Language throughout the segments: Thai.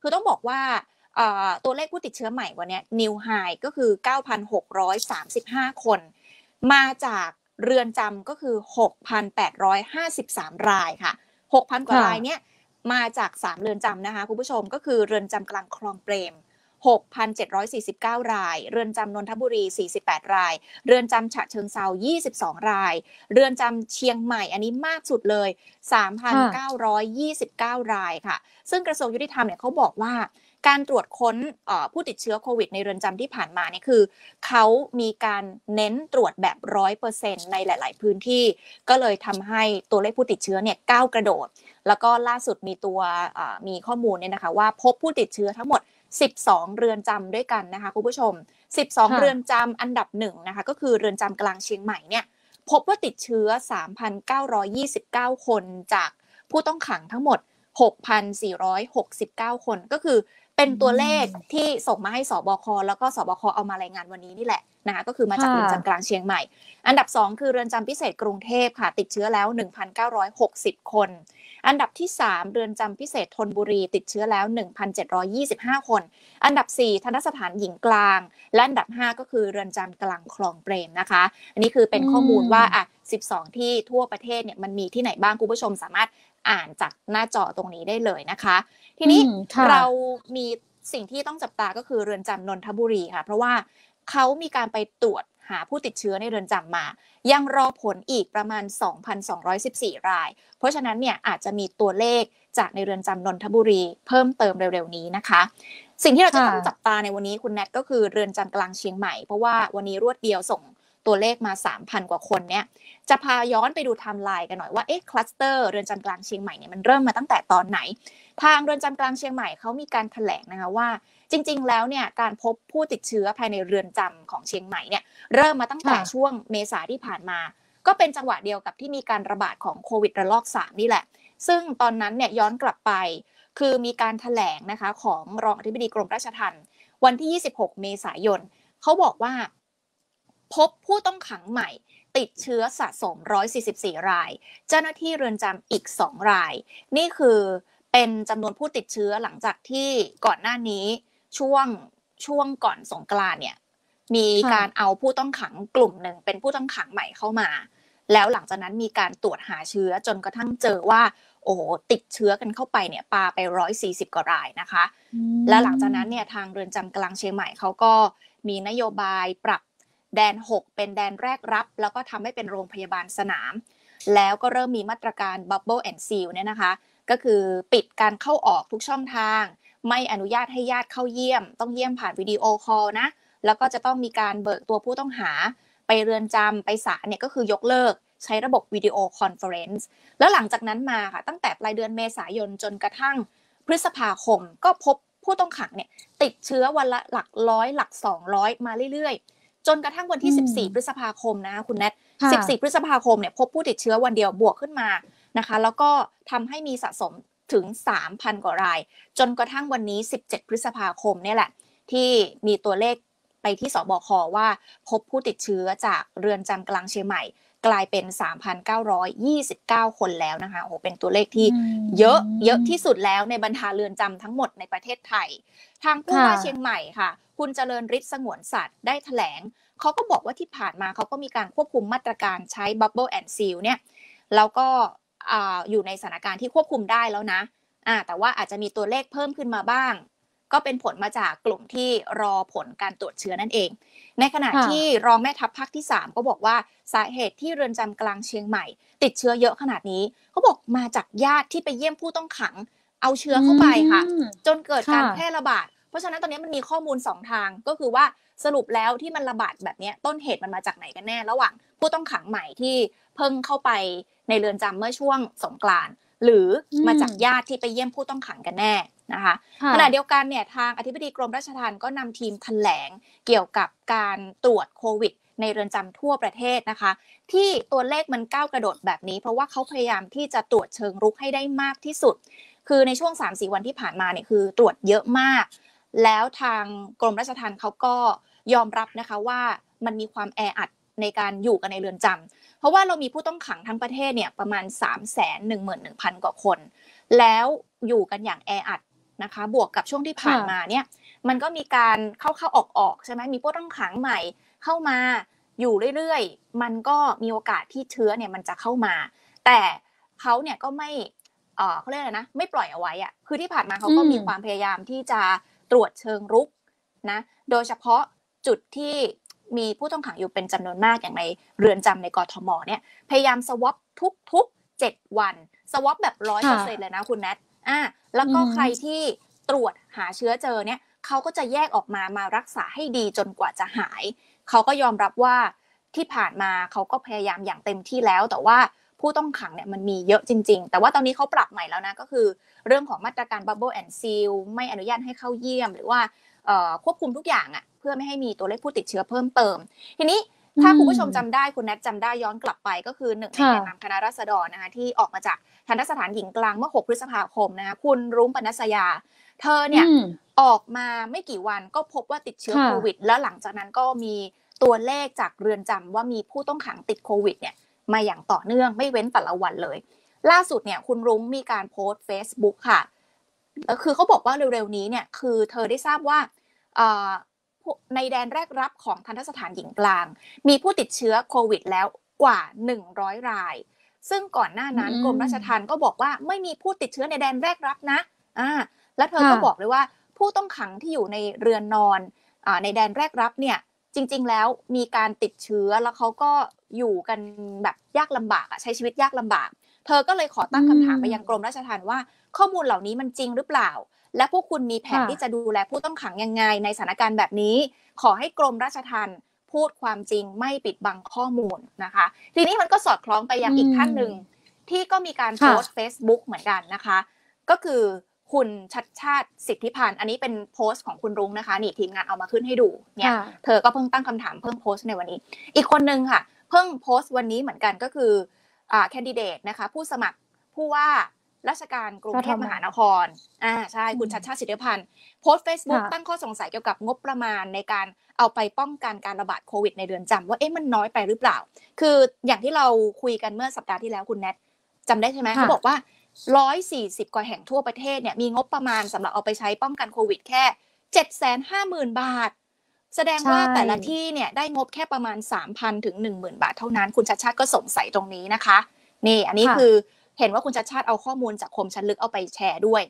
คือต้องบอกว่าตัวเลขผู้ติดเชื้อใหม่วันนี้นิวไฮก็คือ 9,635 คน มาจากเรือนจำก็คือ 6,853 รายค่ะ 6,000 กว่ารายเนี้ยมาจาก 3 เรือนจำนะคะคุณผู้ชมก็คือเรือนจำกลางคลองเปรม 6,749 ราย เรือนจำนนทบุรี 48 ราย เรือนจำฉะเชิงเซา22 ราย เรือนจำเชียงใหม่อันนี้มากสุดเลย 3,929 รายค่ะ ซึ่งกระทรวงยุติธรรมเนี่ยเขาบอกว่าการตรวจค้นผู้ติดเชื้อโควิดในเรือนจำที่ผ่านมาเนี่ยคือ เขามีการเน้นตรวจแบบร้อยเปอร์เซ็นในหลาย ๆ พื้นที่ ก็เลยทำให้ตัวเลขผู้ติดเชื้อเนี่ยก้าวกระโดด แล้วก็ล่าสุดมีตัวมีข้อมูลเนี่ยนะคะว่าพบผู้ติดเชื้อทั้งหมด 12 เรือนจำด้วยกันนะคะคุณผู้ชม 12 เรือนจำอันดับหนึ่งนะคะก็คือเรือนจำกลางเชียงใหม่เนี่ยพบว่าติดเชื้อ 3,929 คนจากผู้ต้องขังทั้งหมด 6,469 คนก็คือเป็นตัวเลขที่ส่งมาให้สบคแล้วก็สบคเอามารายงานวันนี้นี่แหละนะคะก็คือมาจากเรือนจำกลางเชียงใหม่ อันดับ 2 คือเรือนจำพิเศษกรุงเทพค่ะติดเชื้อแล้ว 1,960 คน อันดับที่ 3 เรือนจำพิเศษธนบุรีติดเชื้อแล้ว 1,725 คน อันดับ 4 ทันสถานหญิงกลาง และอันดับ 5 ก็คือเรือนจำกลางคลองเปรมนะคะ อันนี้คือเป็นข้อมูลว่าอะ12 ที่ทั่วประเทศเนี่ยมันมีที่ไหนบ้างคุณผู้ชมสามารถ อ่านจากหน้าจอตรงนี้ได้เลยนะคะ ทีนี้เรามีสิ่งที่ต้องจับตาก็คือเรือนจำนนทบุรีค่ะ เพราะว่าเขามีการไปตรวจหาผู้ติดเชื้อในเรือนจำมา ยังรอผลอีกประมาณ 2,214 ราย เพราะฉะนั้นเนี่ยอาจจะมีตัวเลขจากในเรือนจำนนทบุรีเพิ่มเติมเร็วๆนี้นะคะ สิ่งที่เราจะต้องจับตาในวันนี้คุณแนทก็คือเรือนจำกลางเชียงใหม่ เพราะว่าวันนี้รวดเดียวส่ง ตัวเลขมา 3,000 กว่าคนเนี่ยจะพาย้อนไปดูไทม์ไลน์กันหน่อยว่าเอ๊ะคลัสเตอร์เรือนจำกลางเชียงใหม่เนี่ยมันเริ่มมาตั้งแต่ตอนไหน ทางเรือนจำกลางเชียงใหม่เขามีการแถลงนะคะว่า จริง ๆ แล้วเนี่ยการพบผู้ติดเชื้อภายในเรือนจำของเชียงใหม่เนี่ยเริ่มมาตั้งแต่ช่วงเมษาที่ผ่านมา ก็เป็นจังหวะเดียวกับที่มีการระบาดของโควิดระลอก 3 นี่แหละ ซึ่งตอนนั้นเนี่ยย้อนกลับไป คือมีการถแถลงนะคะของรองอธิบดีกรมราชทัณฑ์วันที่ 26 เมษายนเขาบอกว่า พบผู้ต้องขังใหม่ ติดเชื้อสะสม 144 ราย เจ้าหน้าที่เรือนจำอีก 2 ราย นี่คือเป็นจำนวนผู้ติดเชื้อหลังจากที่ก่อนหน้านี้ช่วงช่วงก่อนสงกรานเนี่ยมีการเอาผู้ต้องขังกลุ่มหนึ่งเป็นผู้ต้องขังใหม่เข้ามา แล้วหลังจากนั้นมีการตรวจหาเชื้อจนกระทั่งเจอว่า โอ้ติดเชื้อกันเข้าไปเนี่ยปาไปร้อยสี่สิบกว่ารายนะคะ แล้วหลังจากนั้นเนี่ยทางเรือนจำกลางเชียงใหม่เขาก็มีนโยบายปรับ แดน 6 เป็นแดนแรกรับ แล้วก็ทำให้เป็นโรงพยาบาลสนาม แล้วก็เริ่มมีมาตรการ Bubble and Seal เนี่ยนะคะ ก็คือปิดการเข้าออกทุกช่องทาง ไม่อนุญาตให้ญาติเข้าเยี่ยม ต้องเยี่ยมผ่านวิดีโอคอลนะ แล้วก็จะต้องมีการเบิกตัวผู้ต้องหา ไปเรือนจำไปศาลเนี่ยก็คือยกเลิกใช้ระบบวิดีโอคอนเฟอเรนซ์แล้วหลังจากนั้นมาค่ะ ตั้งแต่ปลายเดือนเมษายนจนกระทั่งพฤษภาคมก็พบผู้ต้องขังเนี่ยติดเชื้อวันละหลักร้อยหลัก 200 มาเรื่อย จนกระทั่งวันที่ 14 พฤษภาคมนะคุณแนท14 พฤษภาคมเนี่ยพบผู้ติดเชื้อวันเดียวบวกขึ้นมานะคะ แล้วก็ทำให้มีสะสมถึง 3,000 กว่าราย จนกระทั่งวันนี้ 17 พฤษภาคมเนี่ยแหละ ที่มีตัวเลขไปที่สบคว่าพบผู้ติดเชื้อจากเรือนจำกลางเชียงใหม่ กลายเป็น 3,929 คนแล้วนะคะโอ้โหเป็นตัวเลขที่เยอะเยอะที่สุดแล้วในบรรดาเรือนจำทั้งหมดในประเทศไทย ทางผู้ว่าเชียงใหม่ค่ะ คุณเจริญฤทธิ์สงวนสัตว์ได้ถแถลงเขาก็บอกว่าที่ผ่านมาเขาก็มีการควบคุมมาตรการใช้ Bubble and Seal เนี่ยแล้วก็อยู่ในสถานการณ์ที่ควบคุมได้แล้วนะแต่ว่าอาจจะมีตัวเลขเพิ่มขึ้นมาบ้าง ก็เป็นผลมาจากกลุ่มที่รอผลการตรวจเชื้อนั่นเอง ในขณะที่รองแม่ทัพภาคที่ 3 ก็บอกว่าสาเหตุที่เรือนจำกลางเชียงใหม่ ติดเชื้อเยอะขนาดนี้เขาบอกมาจากญาติที่ไปเยี่ยมผู้ต้องขัง เอาเชื้อเข้าไปค่ะ จนเกิดการแพร่ระบาด เพราะฉะนั้นตอนนี้มันมีข้อมูล 2 ทางก็คือว่าสรุปแล้วที่มันระบาดแบบนี้ต้นเหตุมันมาจากไหนกันแน่ ระหว่างผู้ต้องขังใหม่ที่เพิ่งเข้าไปในเรือนจำเมื่อช่วงสงกรานหรือมาจากญาติที่ไปเยี่ยมผู้ต้องขังกันแน่ นะคะขณะเดียวกันเนี่ยทางอธิบดีกรมราชทัณฑ์ก็นำทีมแถลงเกี่ยวกับการตรวจโควิดในเรือนจำทั่วประเทศนะคะ ที่ตัวเลขมันก้าวกระโดดแบบนี้ เพราะว่าเขาพยายามที่จะตรวจเชิงรุกให้ได้มากที่สุด คือในช่วง 3-4 วันที่ผ่านมาเนี่ยคือตรวจเยอะมาก แล้วทางกรมราชทัณฑ์เขาก็ยอมรับนะคะว่ามันมีความแออัดในการอยู่กันในเรือนจำเพราะว่าเรามีผู้ต้องขังทั้งประเทศเนี่ยประมาณ 3 1 1 0 0 0 กว่าคน แล้วอยู่กันอย่างแออัด นะคะ บวกกับช่วงที่ผ่านมาเนี่ย มันก็มีการเข้าเข้าออกออกใช่ไหมมีผู้ต้องขังใหม่เข้ามาอยู่เรื่อยๆ มันก็มีโอกาสที่เชื้อเนี่ยมันจะเข้ามา แต่เขาเนี่ยก็ไม่เออเขาเรียกอะไรนะ ไม่ปล่อยเอาไว้อะคือที่ผ่านมาเขาก็มีความพยายามที่จะตรวจเชิงรุกนะ โดยเฉพาะจุดที่มีผู้ต้องขังอยู่เป็นจำนวนมากอย่างในเรือนจำในกรทมเนี่ย พยายามสวอปทุกๆเจ็ดวัน สวอปแบบร้อยเปอร์เซ็นต์เลยนะคุณแนท อ่าแล้วก็ใครที่ตรวจหาเชื้อเจอเนี่ยเขาก็จะแยกออกมามารักษาให้ดีจนกว่าจะหาย เขาก็ยอมรับว่าที่ผ่านมาเขาก็พยายามอย่างเต็มที่แล้ว แต่ว่าผู้ต้องขังเนี่ยมันมีเยอะจริง ๆ แต่ว่าตอนนี้เขาปรับใหม่แล้วนะก็คือ เรื่องของมาตรการ Bubble and Seal ไม่อนุญาตให้เข้าเยี่ยม หรือว่าควบคุมทุกอย่างอะ่ะเพื่อไม่ให้มีตัวเลขผู้ติดเชื้อเพิ่มเติม ทีนี้ ถ้าคุณผู้ชมจำได้คุณแนทจำได้ย้อนกลับไปก็คือหนึ่งในแกนนำคณะรัษฎรนะคะที่ออกมาจากทันตสถานหญิงกลางเมื่อ 6 พฤษภาคมนะคะคุณรุ้งปนัสยา เธอเนี่ยออกมาไม่กี่วันก็พบว่าติดเชื้อโควิด แล้วหลังจากนั้นก็มีตัวเลขจากเรือนจำว่ามีผู้ต้องขังติดโควิดเนี่ยมาอย่างต่อเนื่องไม่เว้นแต่ละวันเลย ล่าสุดเนี่ยคุณรุ้งมีการโพสต์ Facebook ค่ะคือเขาบอกว่าเร็วๆนี้เนี่ยคือเธอได้ทราบว่า ในแดนแรกรับของทันตสถานหญิงกลาง มีผู้ติดเชื้อโควิดแล้วกว่า 100 ราย ซึ่งก่อนหน้านั้นกรมราชทัณฑ์ก็บอกว่าไม่มีผู้ติดเชื้อในแดนแรกรับนะอ่าและเธอก็บอกเลยว่า ผู้ต้องขังที่อยู่ในเรือนนอนอในแดนแรกรับเนี่ยจริง ๆ แล้วมีการติดเชื้อแล้วเขาก็ อยู่กันแบบยากลำบากใช้ชีวิตยากลำบาก เธอก็เลยขอตั้งคำถามไปยังกรมราชทัณฑ์ว่า ข้อมูลเหล่านี้มันจริงหรือเปล่า และพวกคุณมีแผนที่จะดูแลผู้ต้องขังยังไงในสถานการณ์แบบนี้ ขอให้กรมราชทัณฑ์พูดความจริงไม่ปิดบังข้อมูลนะคะ ทีนี้มันก็สอดคล้องไปยังอีกท่านหนึ่งที่ก็มีการโพสต์ Facebook เหมือนกันนะคะ ก็คือคุณชัดชาติสิทธิพันธ์อันนี้เป็นโพสต์ของคุณรุ้งนะคะ นี่ทีมงานเอามาขึ้นให้ดูเนี่ยเธอก็เพิ่งตั้งคำถามเพิ่งโพสต์ในวันนี้ อีกคนนึงค่ะ เพิ่งโพสต์วันนี้เหมือนกันก็คืออ่าแคนดิเดตนะคะ ผู้สมัครผู้ว่าราชการกรุงเทพมหานคร อ่าใช่ คุณชัชชาติสิทธิพันธุ์โพสต์เฟซบุ๊กตั้งข้อสงสัยเกี่ยวกับงบประมาณในการเอาไปป้องกันการระบาดโควิดในเรือนจำว่าเอ๊ะมันน้อยไปหรือเปล่า คืออย่างที่เราคุยกันเมื่อสัปดาห์ที่แล้วคุณแนทจำได้ใช่ไหมเขาบอกว่า 140 กว่าแห่งทั่วประเทศเนี่ยมีงบประมาณสำหรับเอาไปใช้ป้องกันโควิดแค่ 750,000 บาท แสดงว่าแต่ละที่เนี่ยได้งบแค่ประมาณ 3,000ถึง10,000 บาทเท่านั้น คุณชัดชาติก็สงสัยตรงนี้นะคะ นี่อันนี้คือเห็นว่าคุณชัดชาติเอาข้อมูลจากคมชั้นลึกเอาไปแชร์ด้วย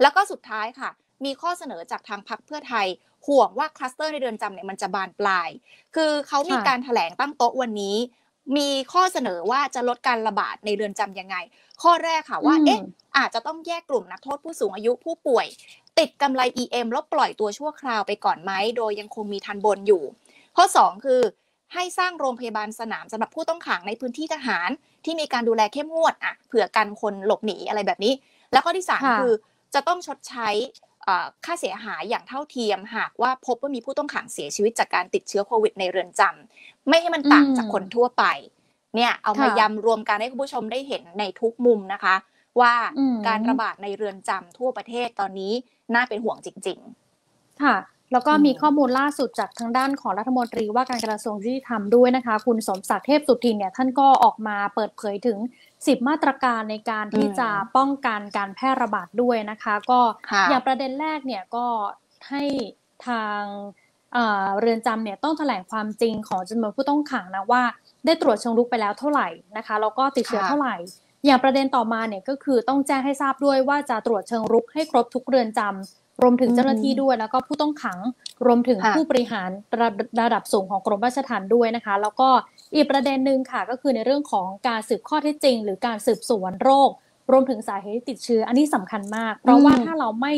แล้วก็สุดท้ายค่ะ มีข้อเสนอจากทางพรรคเพื่อไทย ห่วงว่าคลัสเตอร์ในเดือนจำเนี่ยมันจะบานปลาย คือเขามีการถแถลงตั้งโต๊ะวันนี้ มีข้อเสนอว่าจะลดการระบาดในเรือนจำยังไง ข้อแรกค่ะว่าเอ๊ะอาจจะต้องแยกกลุ่มนักโทษผู้สูงอายุผู้ป่วย ติดกำไร EM แล้วปล่อยตัวชั่วคราวไปก่อนไหมโดยยังคงมีทันบนอยู่ ข้อ 2 คือให้สร้างโรงพยาบาลสนามสำหรับผู้ต้องขังในพื้นที่ทหาร ที่มีการดูแลเข้มงวดอะเผื่อกันคนหลบหนีอะไรแบบนี้ แล้วข้อที่สามคือจะต้องชดใช้ค่าเสียหายอย่างเท่าเทียมหากว่าพบว่ามีผู้ต้องขังเสียชีวิตจากการติดเชื้อโควิดในเรือนจำไม่ให้มันต่างจากคนทั่วไป เนี่ยเอามายำรวมกันให้คุณผู้ชมได้เห็นในทุกมุมนะคะ ว่าการระบาดในเรือนจำทั่วประเทศตอนนี้ น่าเป็นห่วงจริง ๆ ค่ะ แล้วก็มีข้อมูลล่าสุดจากทางด้านของรัฐมนตรีว่าการกระทรวงยุติธรรมด้วยนะคะ คุณสมศักดิ์เทพสุทินเนี่ยท่านก็ออกมาเปิดเผยถึง 10 มาตรการในการที่จะป้องกันการแพร่ระบาดด้วยนะคะ ก็อย่างประเด็นแรกเนี่ยก็ให้ทางเรือนจำเนี่ยต้องแถลงความจริงของจำนวนผู้ต้องขังนะว่า ได้ตรวจเชิงรุกไปแล้วเท่าไหร่นะคะแล้วก็ติดเชื้อเท่าไหร่ อย่างประเด็นต่อมาเนี่ยก็คือต้องแจ้งให้ทราบด้วยว่าจะตรวจเชิงรุกให้ครบทุกเรือนจำรวมถึงเจ้าหน้าที่ด้วย แล้วก็ผู้ต้องขังรวมถึงผู้บริหารระระดับสูงของกรมราชทัณฑ์ด้วยนะคะ แล้วก็อีกประเด็นหนึ่งค่ะก็คือในเรื่องของการสืบข้อเท็จจริง หรือการสืบสวนโรค รวมถึงสาเหตุติดเชื้ออันนี้สำคัญมาก เพราะว่าถ้าเราไม่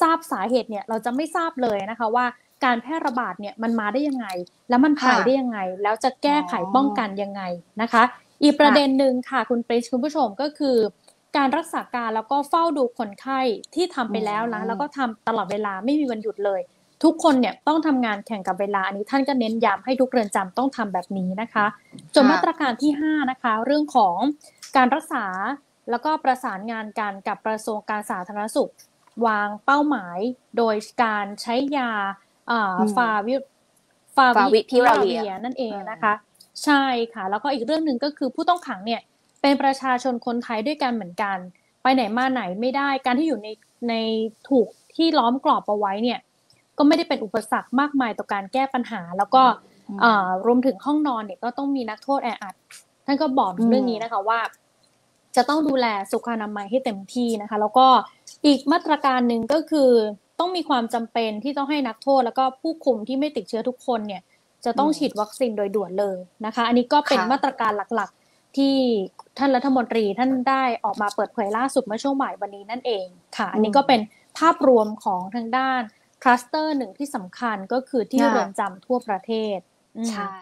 ทราบสาเหตุเนี่ยเราจะไม่ทราบเลยนะคะว่าการแพร่ระบาดเนี่ยมันมาได้ยังไง แล้วมันหายได้ยังไง แล้วจะแก้ไขป้องกันยังไงนะคะ อีกประเด็นหนึ่งค่ะ คุณปริชคุณผู้ชมก็คือ การรักษาการแล้วก็เฝ้าดูคนไข้ที่ทำไปแล้วนะแล้วก็ทำตลอดเวลาไม่มีวันหยุดเลย ทุกคนเนี่ยต้องทำงานแข่งกับเวลาอันนี้ท่านก็เน้นย้ำให้ทุกเรือนจำต้องทำแบบนี้นะคะจนมาตรการที่ 5 นะคะ เรื่องของการรักษาแล้วก็ประสานงานกันกับกระทรวงการสาธารณสุข วางเป้าหมาย โดยการใช้ยาฟาวิฟาวิพิราเวียนั่นเองนะคะ ใช่ค่ะ แล้วก็อีกเรื่องหนึ่งก็คือผู้ต้องขังเนี่ยเป็นประชาชนคนไทยด้วยกันเหมือนกัน ไปไหนมาไหนไม่ได้ การที่อยู่ในในถูกที่ล้อมกรอบเอาไว้เนี่ยก็ไม่ได้เป็นอุปสรรคมากมายต่อการแก้ปัญหา แล้วก็อืมเอ่อรวมถึงห้องนอนเนี่ยก็ต้องมีนักโทษแออัดท่านก็บอกถึงเรื่องนี้นะคะว่า จะต้องดูแลสุขอนามัยให้เต็มที่นะคะ แล้วก็อีกมาตรการหนึ่งก็คือต้องมีความจำเป็นที่ต้องให้นักโทษ แล้วก็ผู้คุมที่ไม่ติดเชื้อทุกคนเนี่ย จะต้องอืมฉีดวัคซีนโดยด่วนเลยนะคะ อันนี้ก็เป็นค่ะมาตรการหลักๆ ที่ท่านรัฐมนตรีท่านได้ออกมาเปิดเผยล่าสุดเมื่อช่วงบ่ายวันนี้นั่นเองค่ะ อันนี้ก็เป็นภาพรวมของทางด้านคลัสเตอร์หนึ่งที่สำคัญก็คือที่ค่ะเรือนจำทั่วประเทศอืมใช่